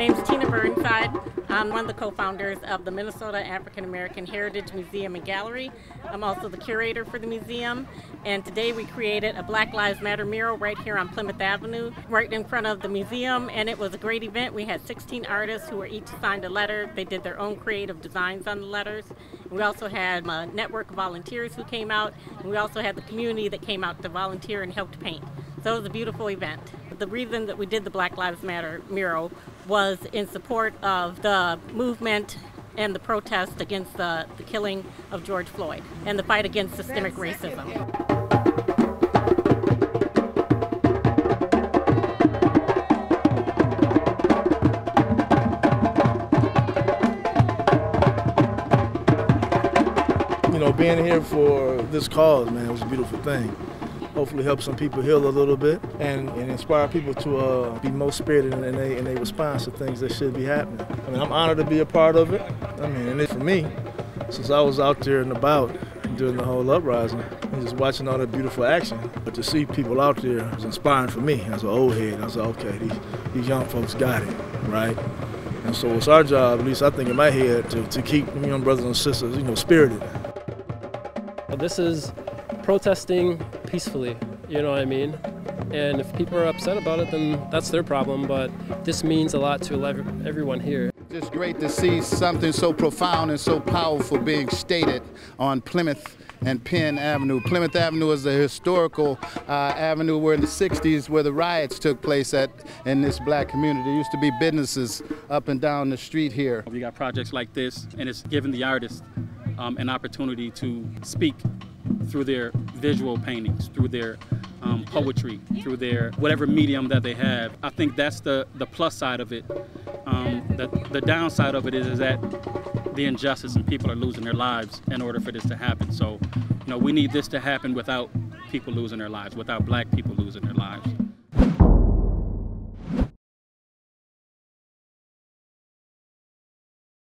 name's Tina Burnside. I'm one of the co-founders of the Minnesota African American Heritage Museum and Gallery. I'm also the curator for the museum. And today we created a Black Lives Matter mural right here on Plymouth Avenue, right in front of the museum. And it was a great event. We had 16 artists who were each signed a letter. They did their own creative designs on the letters. We also had a network of volunteers who came out. And we also had the community that came out to volunteer and helped paint. So it was a beautiful event. The reason that we did the Black Lives Matter mural was in support of the movement and the protest against the, the killing of George Floyd and the fight against systemic racism. You know, being here for this cause, man, was a beautiful thing hopefully help some people heal a little bit and, and inspire people to uh, be more spirited in their, their response to things that should be happening. I mean, I'm honored to be a part of it. I mean, and it, for me, since I was out there and about during the whole uprising, and just watching all that beautiful action, but to see people out there was inspiring for me as an old head. I was like, okay, these, these young folks got it, right? And so it's our job, at least I think in my head, to, to keep young brothers and sisters, you know, spirited. This is protesting peacefully, you know what I mean? And if people are upset about it, then that's their problem, but this means a lot to everyone here. It's great to see something so profound and so powerful being stated on Plymouth and Penn Avenue. Plymouth Avenue is a historical uh, avenue where in the 60s where the riots took place at in this black community. There used to be businesses up and down the street here. We got projects like this and it's given the artists um, an opportunity to speak through their visual paintings, through their um, poetry, through their whatever medium that they have. I think that's the, the plus side of it. Um, the, the downside of it is, is that the injustice and people are losing their lives in order for this to happen. So, you know, we need this to happen without people losing their lives, without black people losing their lives.